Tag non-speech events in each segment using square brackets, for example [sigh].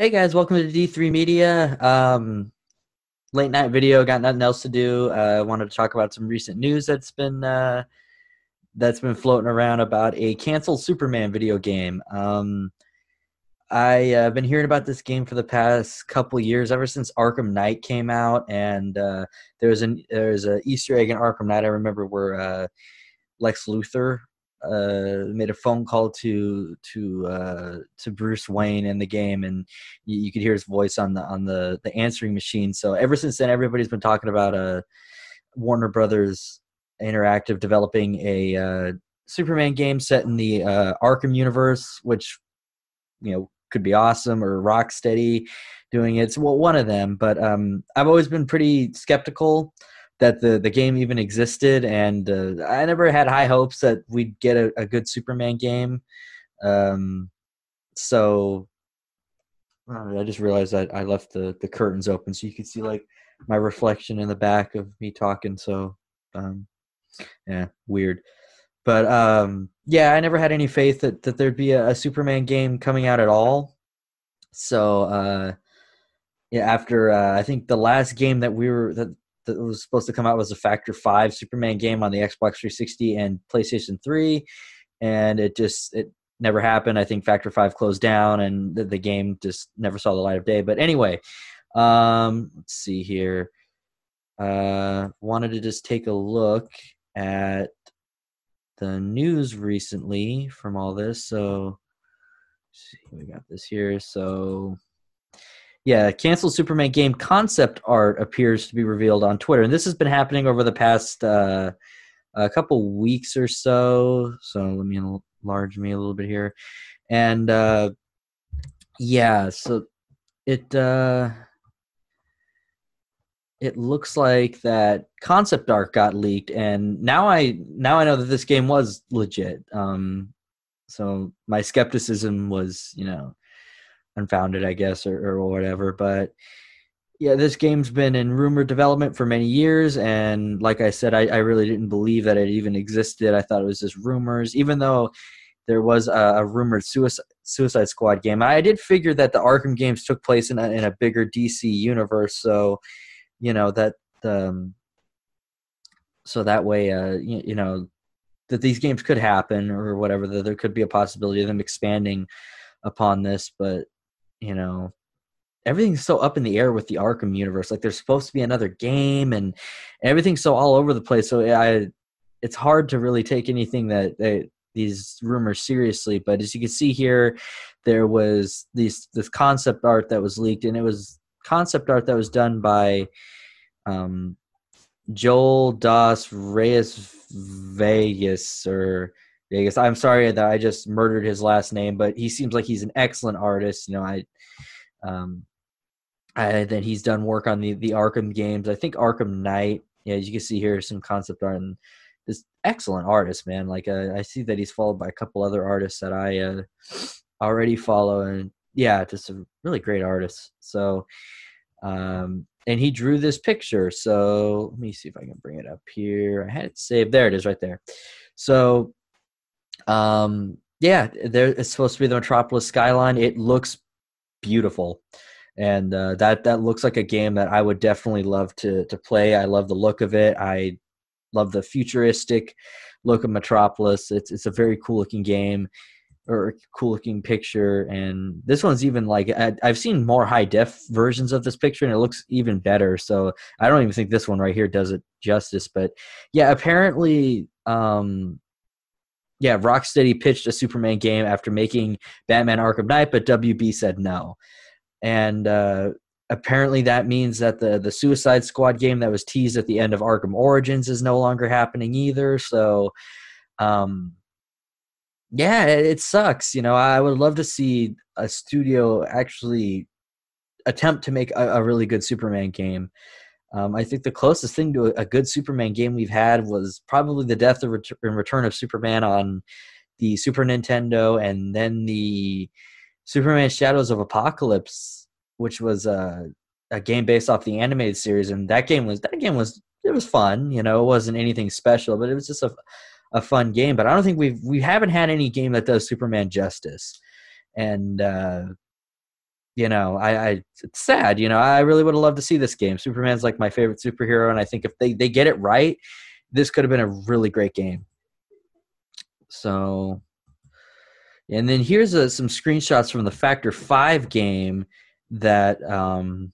Hey guys, welcome to D3 Media. Um, late night video. Got nothing else to do. I uh, wanted to talk about some recent news that's been uh, that's been floating around about a canceled Superman video game. Um, I've uh, been hearing about this game for the past couple years, ever since Arkham Knight came out, and uh, an there's a Easter egg in Arkham Knight. I remember where uh, Lex Luthor uh, made a phone call to to uh, to Bruce Wayne in the game, and you, you, could hear his voice on the on the the answering machine. So ever since then, everybody's been talking about uh, Warner Brothers Interactive developing a uh, Superman game set in the uh, Arkham universe, which you know could be awesome, or Rocksteady doing it. It's well, one of them, but um, I've always been pretty skeptical that the the game even existed, and uh, I never had high hopes that we'd get a, a good Superman game. Um, so I just realized that I left the the curtains open so you could see like my reflection in the back of me talking. So um, yeah, weird. But um, yeah, I never had any faith that, that there'd be a, a Superman game coming out at all. So uh, yeah, after uh, I think the last game that we were that that was supposed to come out was a Factor Five Superman game on the Xbox 360 and PlayStation 3, and it just it never happened. I think Factor Five closed down, and the, the game just never saw the light of day. But anyway, um, let's see here. Uh, wanted to just take a look at the news recently from all this. So, see, we got this here. So, yeah, canceled Superman game concept art appears to be revealed on Twitter, and this has been happening over the past uh, a couple weeks or so. So let me enlarge me a little bit here, and uh, yeah, so it uh, it looks like that concept art got leaked, and now I now I know that this game was legit. Um, so my skepticism was, you know, unfounded, I guess, or, or whatever. But yeah, this game's been in rumored development for many years, and like I said, I, I really didn't believe that it even existed. I thought it was just rumors, even though there was a, a rumored suicide, suicide Squad game. I did figure that the Arkham games took place in a, in a bigger DC universe, so you know that um, so that way, uh, you, you know that these games could happen or whatever. That there could be a possibility of them expanding upon this, but you know, everything's so up in the air with the Arkham universe. Like there's supposed to be another game, and everything's so all over the place. So I, it's hard to really take anything that, that these rumors seriously. But as you can see here, there was these this concept art that was leaked, and it was concept art that was done by um, Joel Das Reyes Vegas or I'm sorry that I just murdered his last name, but he seems like he's an excellent artist. You know, I, um, I that he's done work on the the Arkham games. I think Arkham Knight. Yeah, as you can see here, some concept art and this excellent artist, man. Like uh, I see that he's followed by a couple other artists that I uh, already follow, and yeah, just a really great artist. So, um, and he drew this picture. So let me see if I can bring it up here. I had it saved. There it is, right there. So um, yeah, there it's supposed to be the Metropolis skyline. It looks beautiful, and uh, that that looks like a game that I would definitely love to to play. I love the look of it. I love the futuristic look of Metropolis. It's it's a very cool looking game or cool looking picture and this one's even like i've seen more high def versions of this picture and it looks even better so i don't even think this one right here does it justice but yeah apparently um yeah, Rocksteady pitched a Superman game after making Batman Arkham Knight, but WB said no. And uh, apparently that means that the the Suicide Squad game that was teased at the end of Arkham Origins is no longer happening either. So, um, yeah, it, it sucks. You know, I would love to see a studio actually attempt to make a, a really good Superman game. Um, I think the closest thing to a, good Superman game we've had was probably the Death and Return of Superman on the Super Nintendo, and then the Superman Shadows of Apocalypse, which was a, a game based off the animated series, and that game was that game was it was fun. You know, it wasn't anything special, but it was just a a fun game. But I don't think we've we haven't had any game that does Superman justice, and uh, you know, I, I it's sad. You know, I really would have loved to see this game. Superman's like my favorite superhero, and I think if they they get it right, this could have been a really great game. So, and then here's a, some screenshots from the Factor Five game that um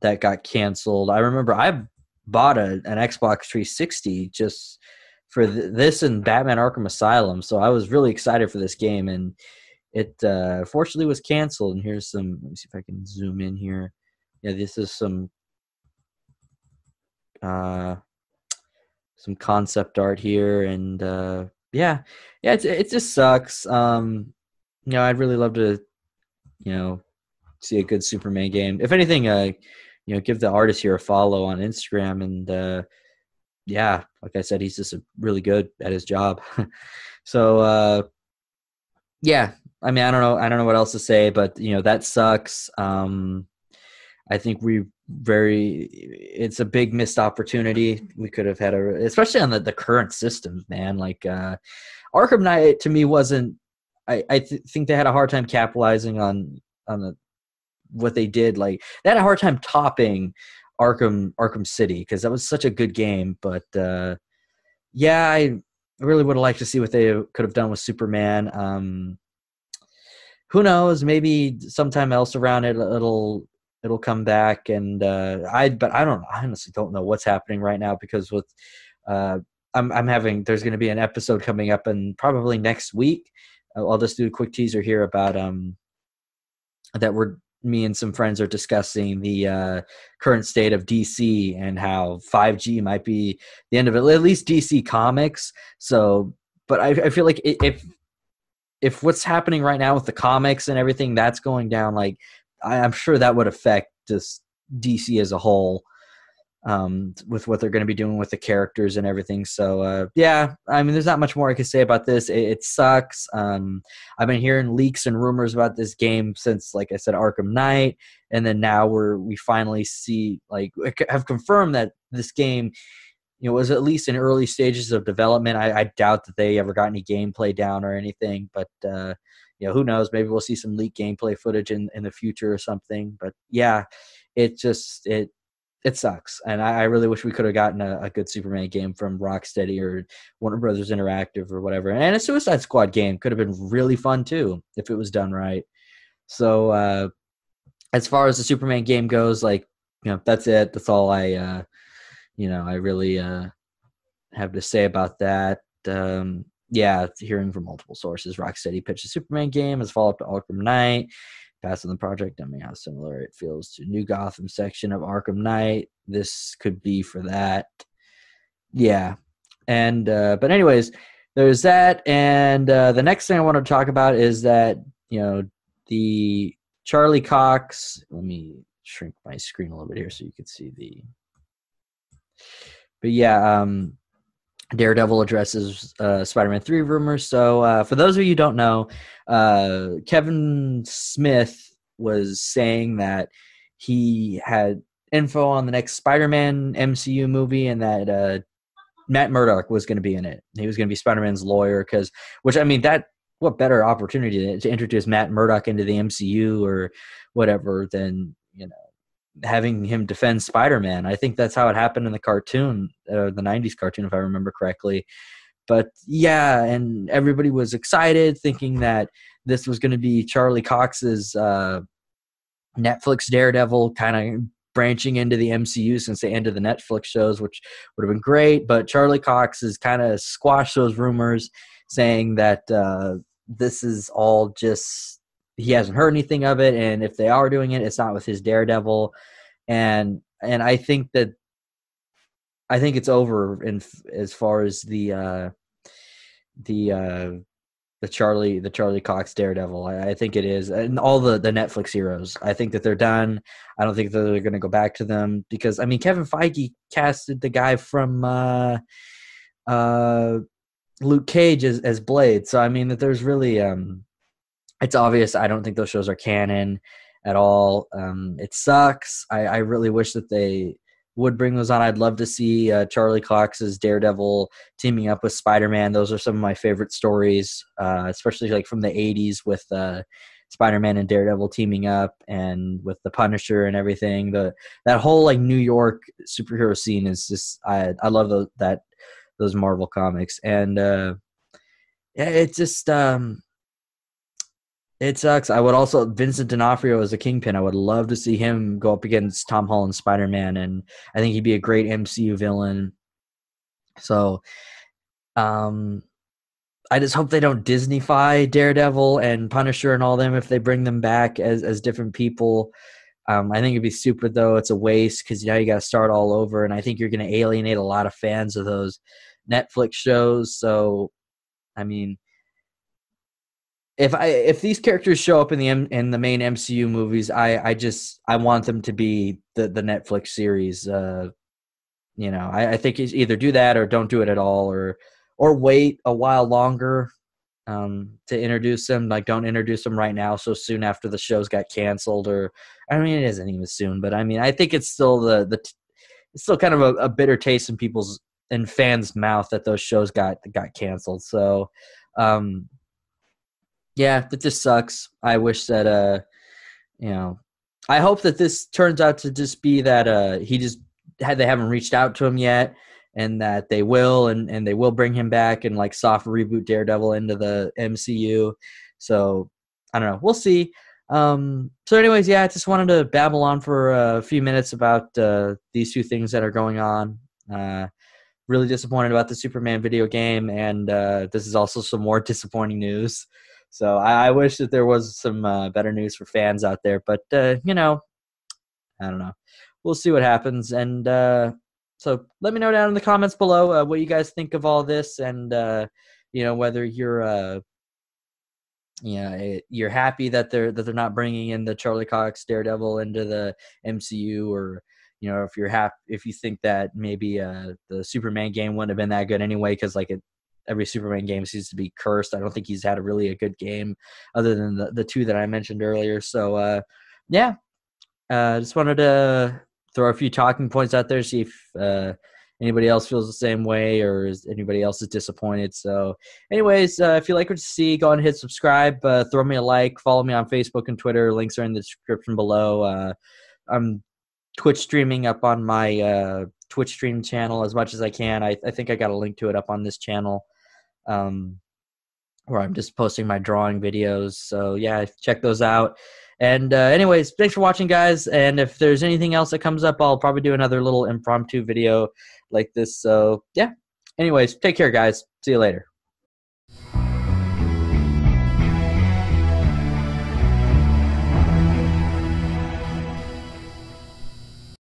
that got canceled. I remember I bought a, an Xbox 360 just for th- this and Batman Arkham Asylum, so I was really excited for this game and it uh, fortunately was canceled. And here's some. Let me see if I can zoom in here. Yeah, this is some uh, some concept art here, and uh, yeah, yeah, it it just sucks. Um, you know, I'd really love to, you know, see a good Superman game. If anything, uh, you know, give the artist here a follow on Instagram, and uh, yeah, like I said, he's just a really good at his job. [laughs] so uh, yeah, I mean, I don't know. I don't know what else to say, but you know that sucks. Um, I think we very. It's a big missed opportunity. We could have had a, especially on the, the current systems, man. Like uh, Arkham Knight to me wasn't. I I th- think they had a hard time capitalizing on on the what they did. Like they had a hard time topping Arkham Arkham City because that was such a good game. But uh, yeah, I really would have liked to see what they could have done with Superman. Um, who knows? Maybe sometime else around it, it'll it'll come back. And uh, I, but I don't. I honestly don't know what's happening right now because with uh, I'm I'm having there's going to be an episode coming up and probably next week. I'll just do a quick teaser here about um that we're me and some friends are discussing the uh, current state of DC and how 5G might be the end of it, at least DC Comics. So, but I, I feel like if if what's happening right now with the comics and everything that's going down, like I, am sure that would affect just DC as a whole um, with what they're going to be doing with the characters and everything. So uh, yeah, I mean, there's not much more I can say about this. It, it sucks. Um, I've been hearing leaks and rumors about this game since, like I said, Arkham Knight, and then now we're we finally see like have confirmed that this game you know, was at least in early stages of development. I, I, doubt that they ever got any gameplay down or anything, but uh, you know, who knows? Maybe we'll see some leaked gameplay footage in, in the future or something. But yeah, it just it it sucks, and I, I really wish we could have gotten a, a, good Superman game from Rocksteady or Warner Brothers Interactive or whatever. And a Suicide Squad game could have been really fun too if it was done right. So uh, as far as the Superman game goes, like you know, that's it. That's all I. Uh, you know, I really uh, have to say about that. Um, yeah, hearing from multiple sources, Rocksteady pitched a Superman game as follow up to Arkham Knight. Passing the project, I mean, how similar it feels to New Gotham section of Arkham Knight. This could be for that. Yeah, and uh, but anyways, there's that, and uh, the next thing I want to talk about is that you know the Charlie Cox. Let me shrink my screen a little bit here so you can see the but yeah, um, Daredevil addresses uh, Spider-Man three rumors. So uh, for those of you who don't know, uh, Kevin Smith was saying that he had info on the next Spider-Man MCU movie and that uh, Matt Murdock was going to be in it. He was going to be Spider-Man's lawyer because, which I mean, that what better opportunity to introduce Matt Murdock into the MCU or whatever than you know having him defend Spider-Man. I think that's how it happened in the cartoon, uh, the '90s cartoon, if I remember correctly. But yeah, and everybody was excited, thinking that this was going to be Charlie Cox's uh, Netflix Daredevil, kind of branching into the MCU since they ended the Netflix shows, which would have been great. But Charlie Cox has kind of squashed those rumors, saying that uh, this is all just he hasn't heard anything of it, and if they are doing it, it's not with his Daredevil, and and I think that I think it's over in as far as the uh, the uh, the Charlie the Charlie Cox Daredevil. I, I, think it is, and all the the Netflix heroes. I think that they're done. I don't think that they're going to go back to them because I mean Kevin Feige casted the guy from uh, uh, Luke Cage as, as Blade, so I mean that there's really um, it's obvious. I don't think those shows are canon at all. Um, it sucks. I, I, really wish that they would bring those on. I'd love to see uh, Charlie Cox's Daredevil teaming up with Spider Man. Those are some of my favorite stories, uh, especially like from the '80s with uh, Spider-Man and Daredevil teaming up, and with the Punisher and everything. The that whole like New York superhero scene is just I I love that those Marvel comics, and uh, yeah, it's just um, it sucks. I would also Vincent D'Onofrio as a kingpin. I would love to see him go up against Tom Holland Spider Man, and I think he'd be a great MCU villain. So, um, I just hope they don't Disneyfy Daredevil and Punisher and all them if they bring them back as as different people. Um, I think it'd be stupid though. It's a waste because now you got to start all over, and I think you're going to alienate a lot of fans of those Netflix shows. So, I mean, if I if these characters show up in the M, in the main MCU movies, I I just I want them to be the the Netflix series. Uh, you know, I, I think either do that or don't do it at all, or or wait a while longer um, to introduce them. Like, don't introduce them right now, so soon after the shows got canceled. Or, I mean, it isn't even soon, but I mean, I think it's still the the it's still kind of a, a bitter taste in people's and fans' mouth that those shows got got canceled. So, um, yeah, that just sucks. I wish that uh, you know, I hope that this turns out to just be that uh he just had they haven't reached out to him yet and that they will and, and they will bring him back and like soft reboot Daredevil into the MCU. So I don't know. We'll see. Um, so anyways, yeah, I just wanted to babble on for a few minutes about uh, these two things that are going on. Uh, really disappointed about the Superman video game, and uh, this is also some more disappointing news. So I, I wish that there was some uh, better news for fans out there, but uh, you know, I don't know. We'll see what happens, and uh, so let me know down in the comments below uh, what you guys think of all this, and uh, you know whether you're uh, you know eh, you're happy that they're that they're not bringing in the Charlie Cox Daredevil into the MCU, or you know if you're happy if you think that maybe uh, the Superman game wouldn't have been that good anyway because like it every Superman game seems to be cursed. I don't think he's had a really a good game other than the, the two that I mentioned earlier. So uh, yeah, uh, just wanted to throw a few talking points out there, see if uh, anybody else feels the same way or is anybody else is disappointed. So, anyways, uh, if you like what you see, go and hit subscribe. Uh, throw me a like. Follow me on Facebook and Twitter. Links are in the description below. Uh, I'm Twitch streaming up on my uh, Twitch stream channel as much as I can. I, I think I got a link to it up on this channel. Um, where I'm just posting my drawing videos. So yeah, check those out. And uh, anyways, thanks for watching, guys. And if there's anything else that comes up, I'll probably do another little impromptu video like this. So yeah. Anyways, take care, guys. See you later.